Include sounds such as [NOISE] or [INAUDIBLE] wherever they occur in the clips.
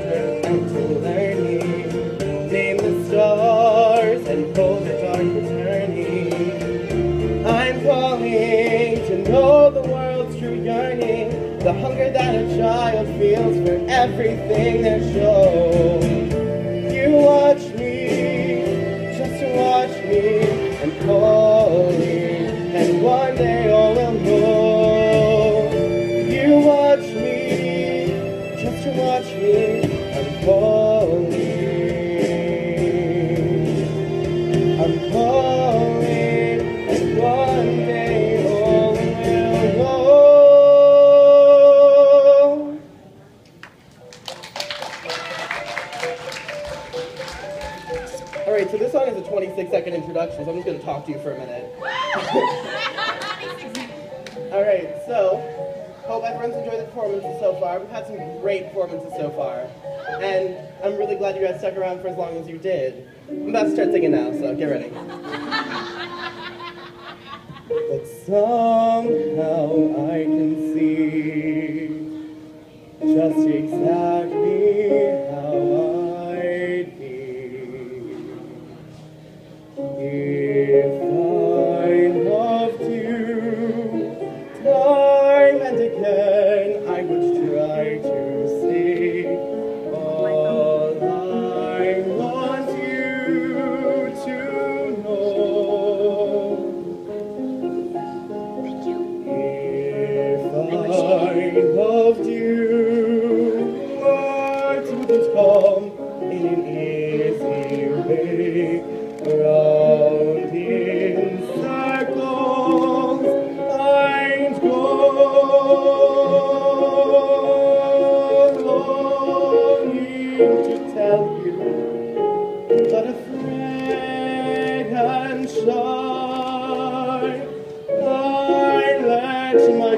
to learning. Name the stars and the dark. I'm calling to know the world's true yearning, the hunger that a child feels for everything they're shown. All. Right, so this song is a 26 second introduction, so I'm just going to talk to you for a minute. [LAUGHS] All right, so hope everyone's enjoyed the performances so far. We've had some great performances so far, and I'm really glad you guys stuck around for as long as you did. I'm about to start singing now, so get ready. But somehow I can see just exactly how I'd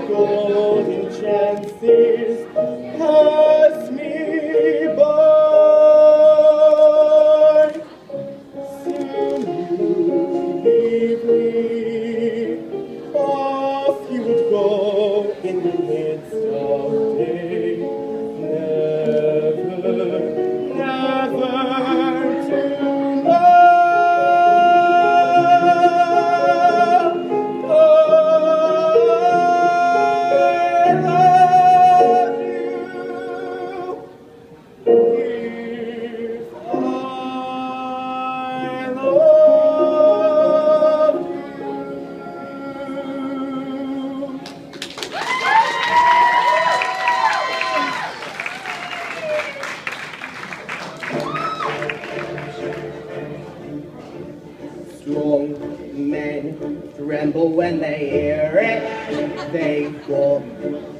golden chances men tremble when they hear it. They've got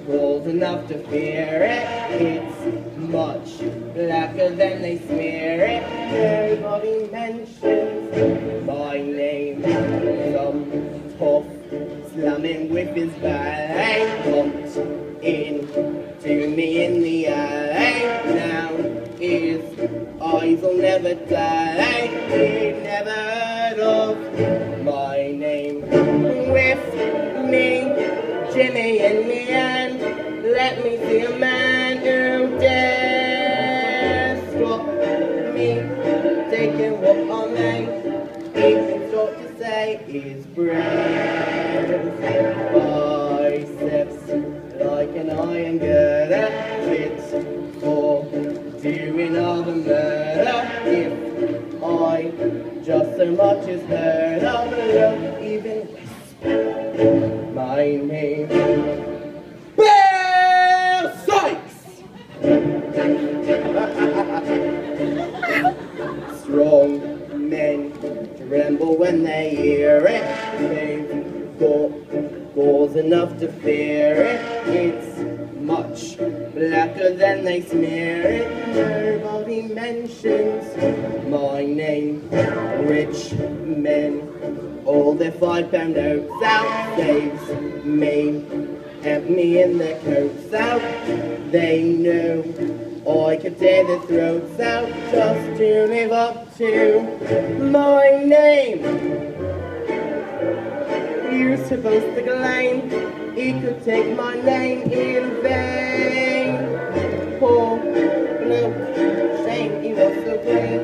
balls enough to fear it. It's much blacker than they smear it. Nobody mentions my name. Some tough slamming with his bang bumped into me in the eye. Now his eyes will never die. Just so much as heard of love, even my name. Bill Sikes! Strong men tremble when they hear it. They've got balls enough to fear it. It's much blacker than they smear Men, all their five pound notes out saves me. Help me in their coats out. They know I could tear their throats out just to live up to my name. You're supposed to claim he could take my name in vain. Poor little be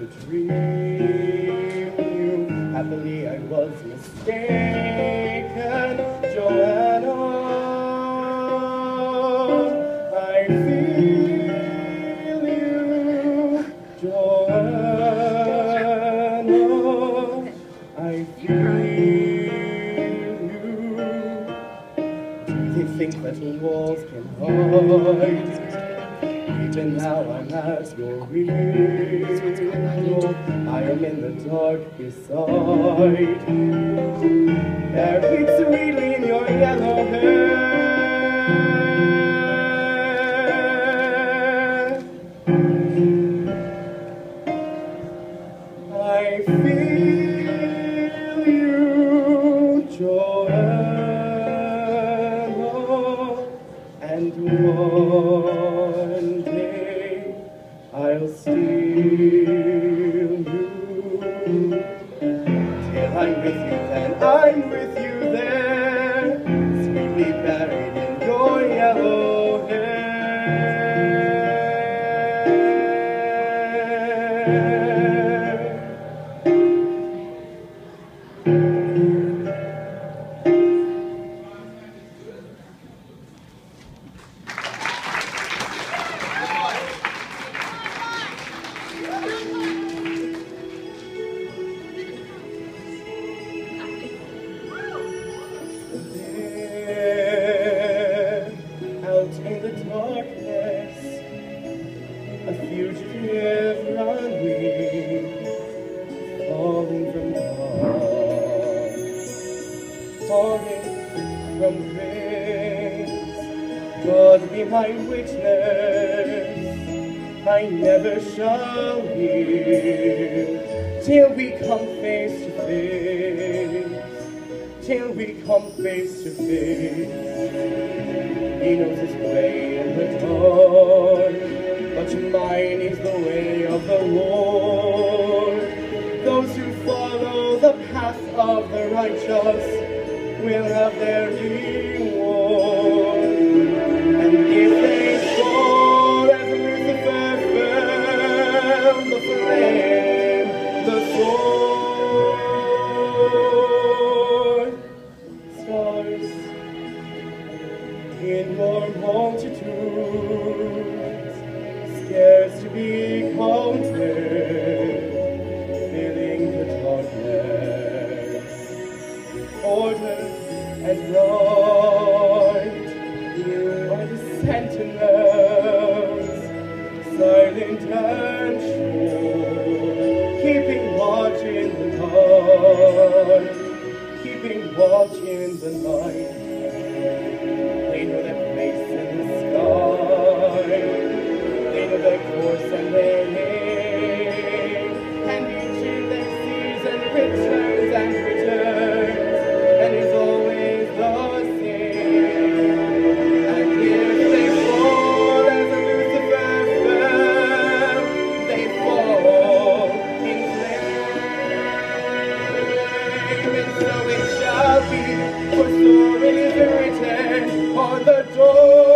To dream you. Happily, I was mistaken, Johanna. I feel you, Johanna. I feel you. Do they think that walls can hide? Even now I'm at your window. I am in the dark beside. Buried sweetly in your yellow hair. I'm with you, then I'm with you my witness, I never shall hear till we come face to face till we come face to face. He knows his way in the dark, but mine is the way of the Lord. Those who follow the path of the righteous will have their reward. The flame, the sword, stars in your multitudes, scarce to be counted, filling the darkness, order and light. In the night. They know their place in the sky. They know their course and their name. And each in their season returns and returns and is always the same. And if they fall as Lucifer fell, they fall in flame. And so it shall be, for so it is written on the door.